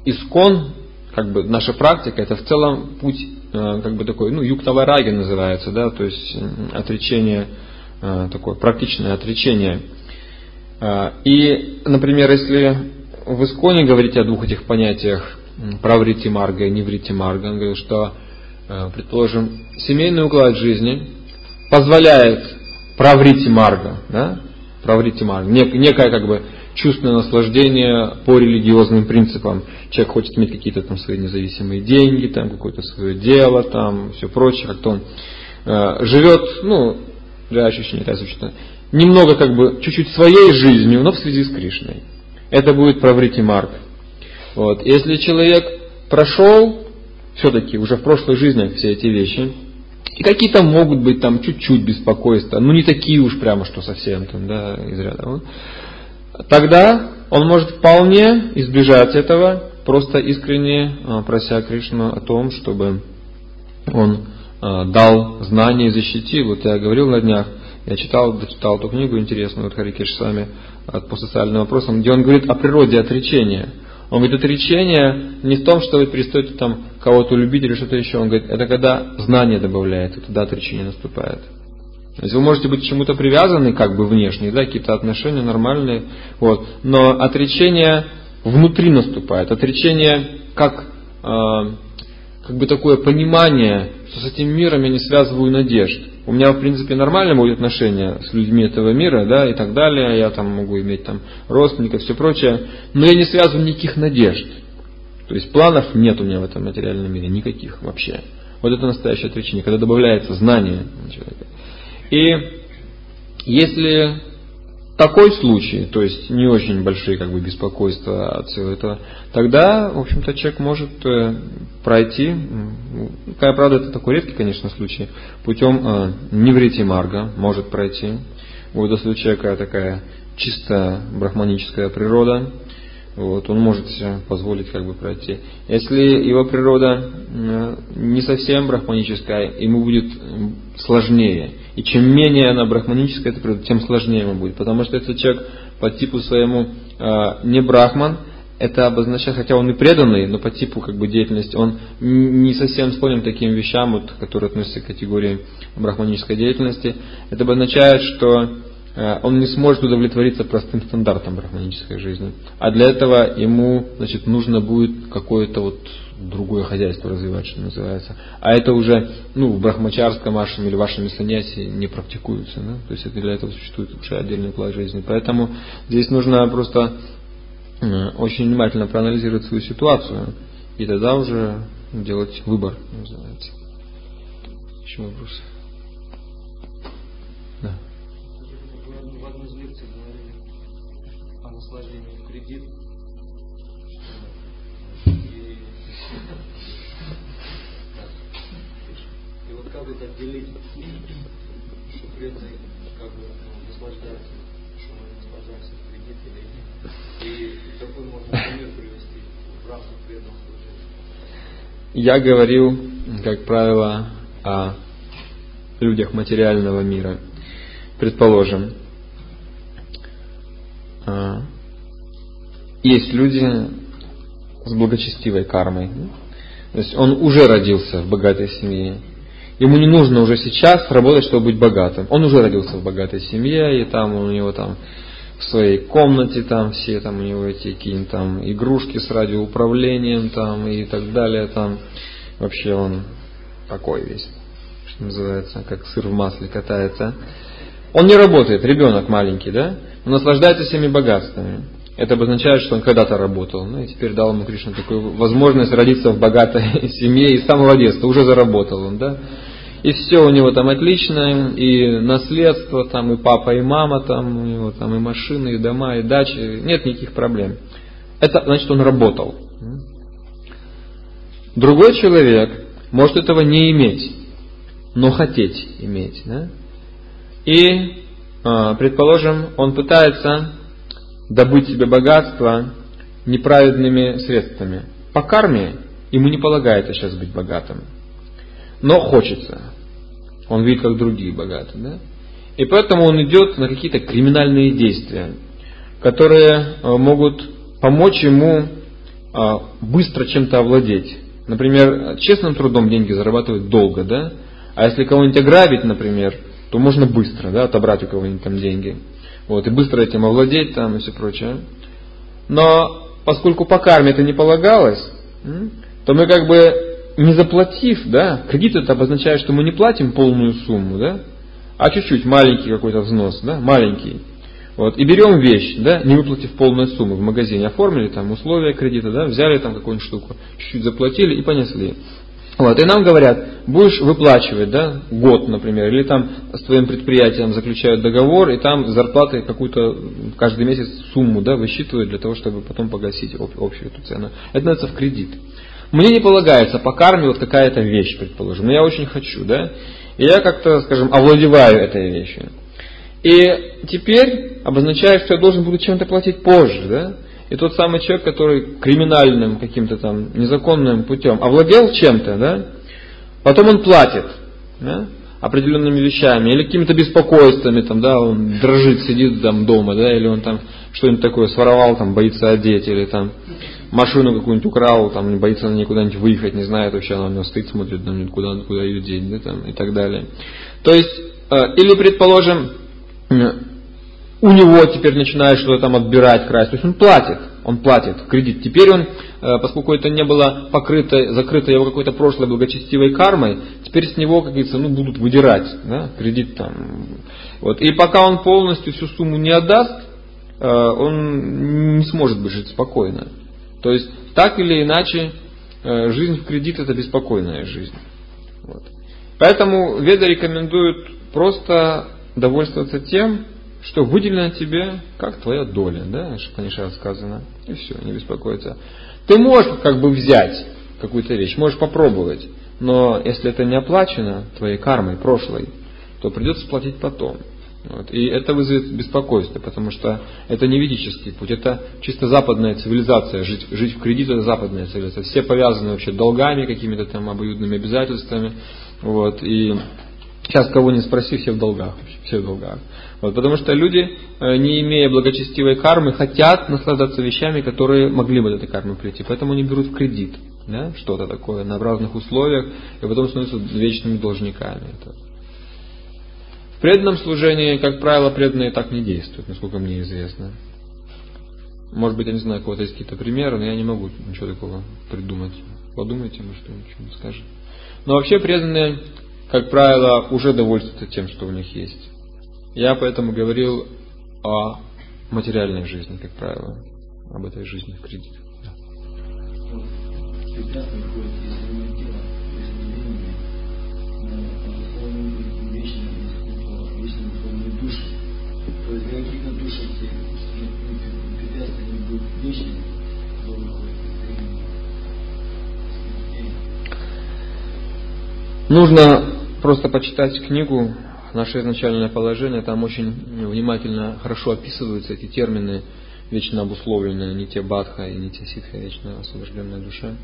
S1: искон, как бы наша практика, это в целом путь, а, как бы такой, ну, юктавараги называется, да, то есть отречение, такое практичное отречение. И, например, если в исконе говорить о двух этих понятиях, праврити марга и неврити марга, он говорит, что, предположим, семейный уклад жизни позволяет праврити марга, да, праврити марга, некое как бы чувственное наслаждение по религиозным принципам. Человек хочет иметь какие-то там свои независимые деньги, там какое-то свое дело, там все прочее, как-то он э, живет, ну, для ощущения, ощущения, немного как бы чуть-чуть своей жизнью, но в связи с Кришной. Это будет праврити марг. Вот. Если человек прошел все-таки уже в прошлой жизни все эти вещи, и какие-то могут быть там чуть-чуть беспокойства, но не такие уж прямо, что совсем там, да, из ряда. Тогда он может вполне избежать этого, просто искренне а, прося Кришну о том, чтобы он а, дал знания и защитил. Вот я говорил на днях, я читал, дочитал эту книгу интересную, вот Харикеш с вами, по социальным вопросам, где он говорит о природе отречения. Он говорит, отречение не в том, что вы перестаете там кого-то любить или что-то еще. Он говорит, это когда знание добавляется, тогда отречение наступает. То есть вы можете быть к чему-то привязаны, как бы внешне, да, какие-то отношения нормальные, вот, но отречение внутри наступает. Отречение как, э, как бы такое понимание, что с этим миром я не связываю надежд у меня, в принципе, нормально будут отношения с людьми этого мира, да, и так далее, я там могу иметь там родственников, все прочее, но я не связываю никаких надежд. То есть планов нет у меня в этом материальном мире, никаких вообще. Вот это настоящее отречение, когда добавляется знание человека. И если такой случай, то есть не очень большие как бы беспокойства от всего этого, тогда, в общем-то, человек может э, пройти, какая правда, это такой редкий, конечно, случай, путем э, неврити марга может пройти. Вот если у человека такая чисто брахманическая природа, вот, он может себе позволить как бы пройти. Если его природа не совсем брахманическая, ему будет сложнее. И чем менее она брахманическая, тем сложнее ему будет. Потому что этот человек по типу своему э, не брахман, это обозначает, хотя он и преданный, но по типу как бы деятельности он не совсем склонен к таким вещам, вот, которые относятся к категории брахманической деятельности. Это обозначает, что э, он не сможет удовлетвориться простым стандартом брахманической жизни. А для этого ему значит, нужно будет какое-то вот другое хозяйство развивать, что называется. А это уже ну, в брахмачарском вашем или вашем саньясе не практикуется. Да? То есть это для этого существует уже отдельный уклад жизни. Поэтому здесь нужно просто э, очень внимательно проанализировать свою ситуацию и тогда уже делать выбор, называется. Еще вопросы?
S2: Как это отделить, что преданный как бы ну, наслаждается, что мы наслаждаемся кредит или нет. И какой можно пример привести в рамках преданного служения.
S1: Я говорил, как правило, о людях материального мира. Предположим, а, есть люди, с благочестивой кармой. То есть он уже родился в богатой семье. Ему не нужно уже сейчас работать, чтобы быть богатым. Он уже родился в богатой семье, и там у него там в своей комнате там все там у него эти какие-нибудь там игрушки с радиоуправлением там и так далее там. Вообще он такой весь, что называется, как сыр в масле катается. Он не работает, ребенок маленький, да? Он наслаждается всеми богатствами. Это обозначает, что он когда-то работал. Ну и теперь дал ему Кришна такую возможность родиться в богатой семье и с самого детства уже заработал он, да? И все у него там отлично, и наследство там, и папа, и мама там, у него там и машины, и дома, и дачи, нет никаких проблем. Это значит, он работал. Другой человек может этого не иметь, но хотеть иметь. Да? И, а, предположим, он пытается добыть себе богатство неправедными средствами. По карме ему не полагается сейчас быть богатым. Но хочется. Он видит, как другие богаты. Да? И поэтому он идет на какие-то криминальные действия, которые а, могут помочь ему а, быстро чем-то овладеть. Например, честным трудом деньги зарабатывать долго, да? А если кого-нибудь ограбить, например, то можно быстро, да, отобрать у кого-нибудь там деньги. Вот, и быстро этим овладеть там и все прочее. Но поскольку по карме это не полагалось, то мы как бы не заплатив, да, кредит это обозначает, что мы не платим полную сумму, да, а чуть-чуть, маленький какой-то взнос, да, маленький. Вот, и берем вещь, да, не выплатив полную сумму в магазине, оформили там условия кредита, да, взяли там какую-нибудь штуку, чуть-чуть заплатили и понесли. Вот, и нам говорят, будешь выплачивать, да, год, например, или там с твоим предприятием заключают договор, и там зарплаты какую-то каждый месяц сумму, да, высчитывают для того, чтобы потом погасить общую эту цену. Это называется в кредит. Мне не полагается по карме вот какая-то вещь, предположим, но я очень хочу, да, и я как-то, скажем, овладеваю этой вещью. И теперь обозначает, что я должен буду чем-то платить позже, да? И тот самый человек, который криминальным каким-то там незаконным путем овладел чем-то, да, потом он платит да, определенными вещами или какими-то беспокойствами, там, да, он дрожит, сидит там дома, да, или он там что-нибудь такое своровал, там, боится одеть, или там машину какую-нибудь украл, там, боится на ней куда-нибудь выехать, не знает вообще, она у него стоит, смотрит на куда, куда ее деть, да, там, и так далее. То есть, э, или, предположим, у него теперь начинает что-то там отбирать, красть. То есть он платит, он платит кредит. Теперь он, э, поскольку это не было покрыто, закрыто его какой-то прошлой благочестивой кармой, теперь с него, как говорится, ну, будут выдирать да, кредит там. Вот. И пока он полностью всю сумму не отдаст, э, он не сможет быть жить спокойно. То есть, так или иначе, э, жизнь в кредит это беспокойная жизнь. Вот. Поэтому Веда рекомендует просто довольствоваться тем, что выделено тебе как твоя доля, да, Шапанишат сказано, и все, не беспокоиться. Ты можешь как бы взять какую-то вещь, можешь попробовать, но если это не оплачено твоей кармой прошлой, то придется платить потом. Вот. И это вызовет беспокойство, потому что это не ведический путь, это чисто западная цивилизация. Жить, жить в кредит это западная цивилизация. Все повязаны вообще долгами, какими-то там обоюдными обязательствами. Вот. И Сейчас кого не спроси, все в долгах. Все в долгах. Вот, потому что люди, э, не имея благочестивой кармы, хотят наслаждаться вещами, которые могли бы от этой кармы прийти. Поэтому они берут в кредит да, что-то такое на разных условиях, и потом становятся вечными должниками. Это. В преданном служении, как правило, преданные так не действуют, насколько мне известно. Может быть, я не знаю, у кого-то есть какие-то примеры, но я не могу ничего такого придумать. Подумайте, может, что-нибудь скажет. Но вообще преданные как правило, уже довольствуются тем, что у них есть. Я поэтому говорил о материальной жизни, как правило, об этой жизни в кредит.
S3: То есть для каких-то душ эти препятствия будут вечными, то
S1: Нужно просто почитать книгу «Наше изначальное положение», там очень внимательно, хорошо описываются эти термины вечно обусловленные, нитя бадха и нитя ситха, вечно освобожденная душа.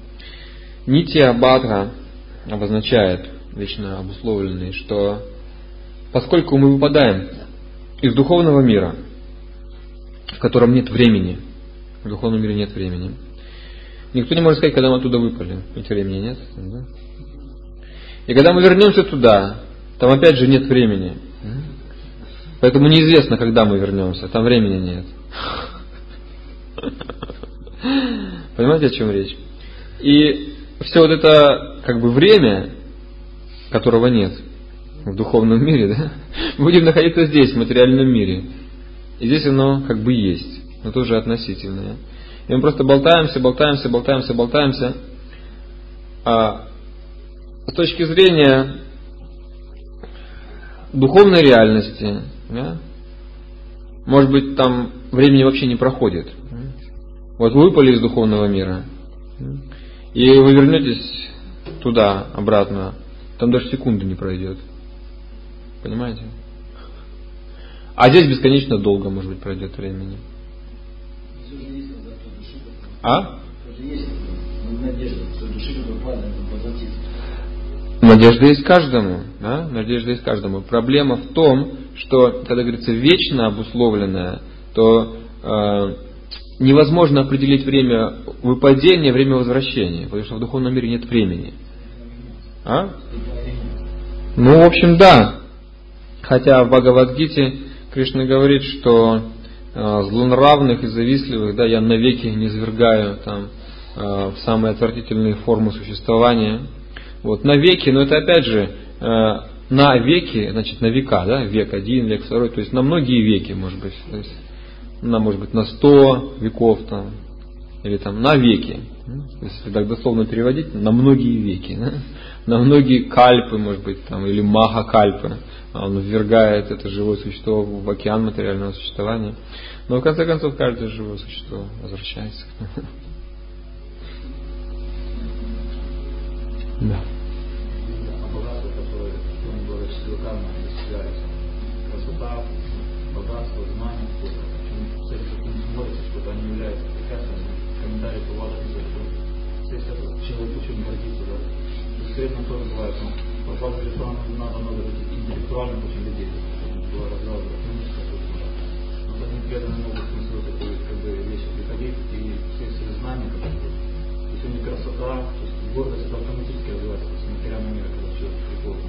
S1: Нитя бадха обозначает вечно обусловленный, что поскольку мы выпадаем из духовного мира, в котором нет времени, в духовном мире нет времени, никто не может сказать, когда мы оттуда выпали, ведь времени нет. Да? И когда мы вернемся туда, там опять же нет времени. Поэтому неизвестно, когда мы вернемся, там времени нет. Понимаете, о чем речь? И все вот это как бы время, которого нет в духовном мире, да, будем находиться здесь, в материальном мире. И здесь оно как бы есть, но тоже относительное. И мы просто болтаемся, болтаемся, болтаемся, болтаемся. А с точки зрения духовной реальности, да, может быть, там времени вообще не проходит. Вот вы выпали из духовного мира, и вы вернетесь туда, обратно, там даже секунды не пройдет. Понимаете? А здесь бесконечно долго, может быть, пройдет времени. А? Надежда есть каждому. Да? Надежда есть каждому. Проблема в том, что, когда говорится вечно обусловленная, то э, невозможно определить время выпадения, время возвращения, потому что в духовном мире нет времени. А? Ну, в общем, да. Хотя в Бхагавадгите Кришна говорит, что э, злонравных и завистливых, да, я навеки не свергаю там э, в самые отвратительные формы существования. Вот, навеки, но это опять же э, на веки, значит, на века, да, век один, век второй, то есть на многие веки, может быть, то есть, на, может быть, на сто веков там, или там на веки. Если так дословно переводить, на многие веки, да? на многие кальпы, может быть, там, или маха кальпы. Он ввергает это живое существо в океан материального существования. Но в конце концов каждое живое существо возвращается к нему. Да.
S2: Человек очень гордится, да. Бесследно тоже бывает, но по Влада надо много интеллектуальных очень людей, чтобы было культура. Но за ним преданно могут смысл такой как бы вещи приходить и все свои знания, которые то есть у них красота, то есть гордость автоматически развивается после материального мира, когда человек приходит.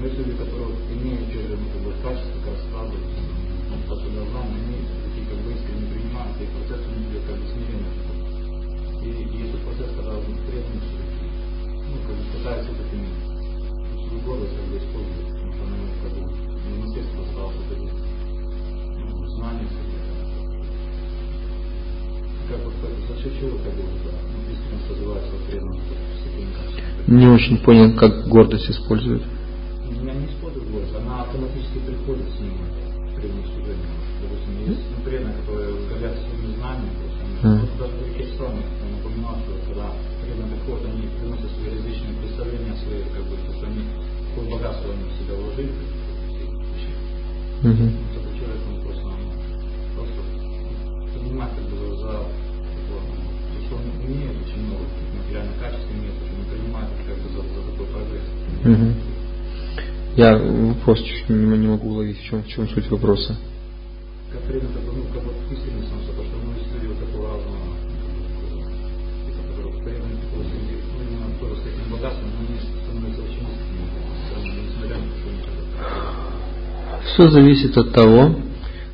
S2: Мы люди, которые имеют что-то ну, как бы, качество, красота, ну, то, что должна, они такие как бы искренне принимают, и процесс у них как бы смирение. И есть тот процесс, когда он преданный ну, как бы пытается это иметь. Свою гордость как бы использует, потому что она как бы не наследство осталось вот эти ну, знания, как вот за счет чего как бы да, ну, искренне развивается вот качествами.
S1: Не очень понял, как гордость использует.
S2: Меня не использует гордость, она автоматически приходит с ним при уничтожении. Допустим, есть ну, преданные, которые горят своими знаниями, то есть они,
S1: Mm.
S2: даже Сами, я напоминал, что когда преданные приходят, они приносят свои различные представления, свои, как бы, то, что они, какое богатство они в себя вложили, вот этот человек, он просто, ну, просто понимает, как бы, за, такое, ну, то, что он имеет очень много материальных качеств, имеет, не принимает, как бы, за, за такой прогресс.
S1: Мгм. Я вопрос чуть не, могу уловить, в чем, в чем суть вопроса.
S2: как бы, ну, как бы искренне становится, потому Все
S1: зависит от того,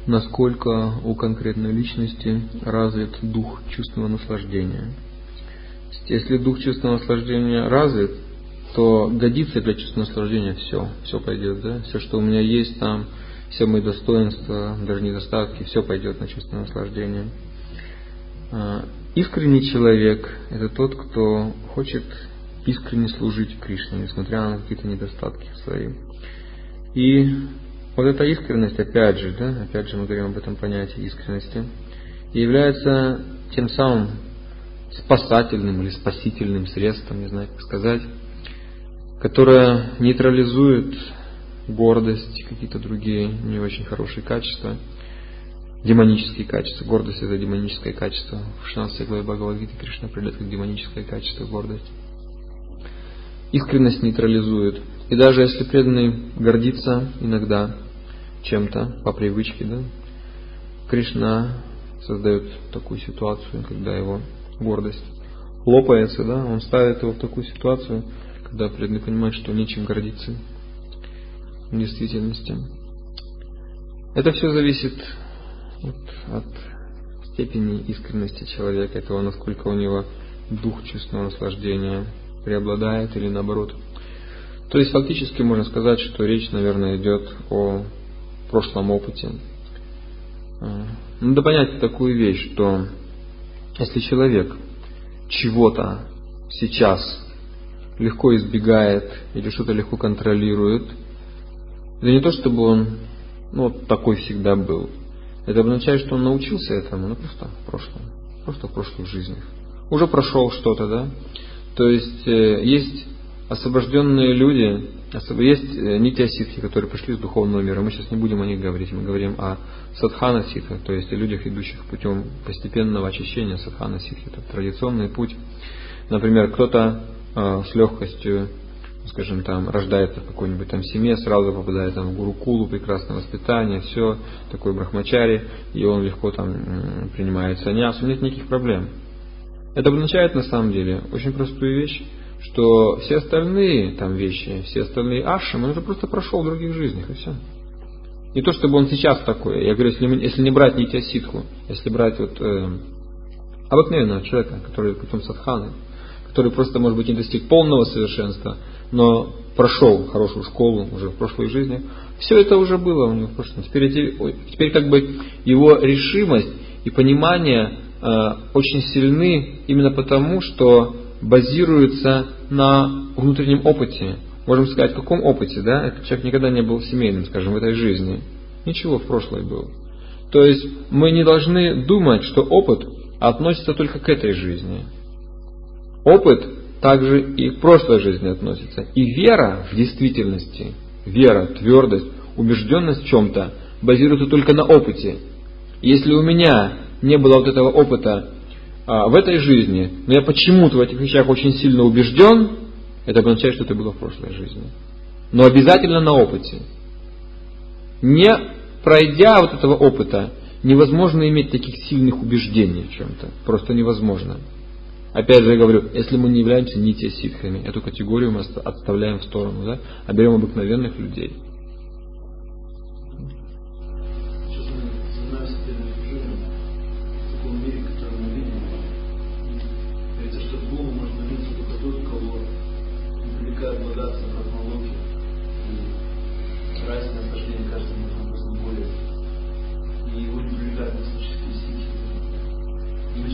S1: насколько у конкретной личности развит дух чувственного наслаждения. Если дух чувственного наслаждения развит, то годится для чувственного наслаждения все. Все пойдет, да? Все, что у меня есть там, все мои достоинства, даже недостатки, все пойдет на чувственное наслаждение. А, Искренний человек – это тот, кто хочет искренне служить Кришне, несмотря на какие-то недостатки свои. И вот эта искренность, опять же, да, опять же мы говорим об этом понятии искренности, и является тем самым спасательным или спасительным средством, не знаю как сказать, которое нейтрализует гордость, какие-то другие не очень хорошие качества, демонические качества. Гордость это демоническое качество. В 16 главе Бхагавадгиты Кришна определяет как демоническое качество гордость. Искренность нейтрализует. И даже если преданный гордится иногда чем-то по привычке, да, Кришна создает такую ситуацию, когда его гордость лопается, да, он ставит его в такую ситуацию, когда преданный понимает, что нечем гордиться в действительности. Это все зависит от, от степени искренности человека, этого, насколько у него дух чувственного наслаждения преобладает или наоборот. То есть фактически можно сказать, что речь, наверное, идет о прошлом опыте. А, надо понять такую вещь, что если человек чего-то сейчас легко избегает или что-то легко контролирует, это не то, чтобы он ну, такой всегда был. Это означает, что он научился этому, ну просто в прошлом, просто в прошлых жизнях. Уже прошел что-то, да? То есть э, есть освобожденные люди, есть э, нитя-ситхи, которые пришли с духовного мира. Мы сейчас не будем о них говорить, мы говорим о садхана ситхах, то есть о людях, идущих путем постепенного очищения садхана ситхи. Это традиционный путь. Например, кто-то э, с легкостью скажем, там, рождается в какой-нибудь там семье, сразу попадает там в гурукулу, прекрасное воспитание, все, такой брахмачари, и он легко там принимает саньясу, нет никаких проблем. Это означает на самом деле очень простую вещь, что все остальные там вещи, все остальные аши, он уже просто прошел в других жизнях, и все. Не то, чтобы он сейчас такой. Я говорю, если, если не брать нитя ситху, если брать вот э, обыкновенного человека, который путем садханы, который просто, может быть, не достиг полного совершенства, но прошел хорошую школу уже в прошлой жизни, все это уже было у него в прошлом. Теперь, теперь как бы его решимость и понимание э, очень сильны именно потому, что базируются на внутреннем опыте. Можем сказать, в каком опыте, да? Этот человек никогда не был семейным, скажем, в этой жизни. Ничего в прошлой был. То есть мы не должны думать, что опыт относится только к этой жизни. Опыт также и к прошлой жизни относится. И вера в действительности, вера, твердость, убежденность в чем-то базируется только на опыте. Если у меня не было вот этого опыта в этой жизни, но я почему-то в этих вещах очень сильно убежден, это означает, что это было в прошлой жизни. Но обязательно на опыте. Не пройдя вот этого опыта, невозможно иметь таких сильных убеждений в чем-то. Просто невозможно. Опять же я говорю, если мы не являемся нитя ситхами, эту категорию мы отставляем в сторону, да, а берем обыкновенных людей.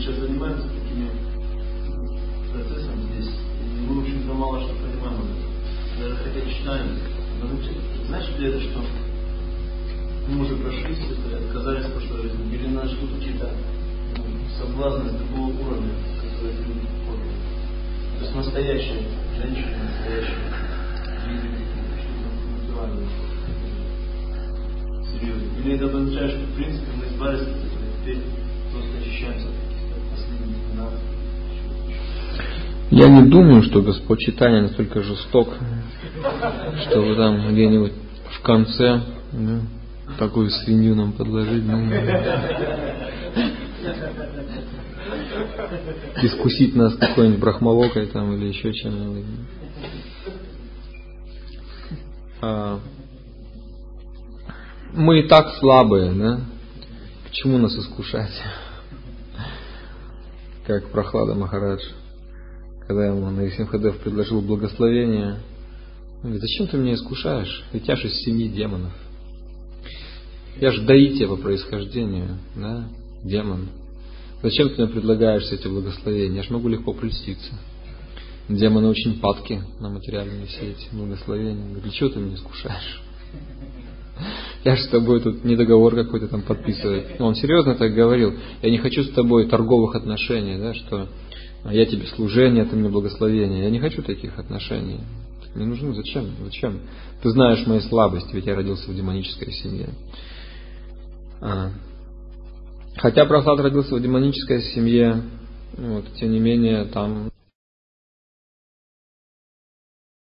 S3: сейчас занимаемся такими процессами здесь, и мы, в общем-то, мало что понимаем. Даже хотя читаем, но значит ли это, что мы уже прошли все это, отказались в прошлой жизни, или нас ждут какие-то ну, соблазны с другого уровня, которые люди входят. То есть настоящие женщины, настоящие люди, натуральные. Серьезно. Или это означает, что в принципе мы избавились от этого, теперь просто очищаемся.
S1: Я не думаю, что Господь читания настолько жесток, чтобы там где-нибудь в конце да, такую свинью нам подложить. Ну, искусить нас какой-нибудь брахмалокой там или еще чем-нибудь. А, мы и так слабые, да? К чему нас искушать? Как Прохлада Махарадж когда ему Нарисимхадев предложил благословение, он говорит, зачем ты меня искушаешь? Ведь я же из семьи демонов. Я же даития по происхождению, да, демон. Зачем ты мне предлагаешь эти благословения? Я же могу легко прельститься. Демоны очень падки на материальные все эти благословения. Говорит, для чего ты меня искушаешь? Я же с тобой тут не договор какой-то там подписывать. Он серьезно так говорил. Я не хочу с тобой торговых отношений, да, что а я тебе служение, ты мне благословение. Я не хочу таких отношений. Мне нужны зачем? Зачем? Ты знаешь мои слабости, ведь я родился в демонической семье. А. Хотя Прохлад родился в демонической семье, вот, тем не менее, там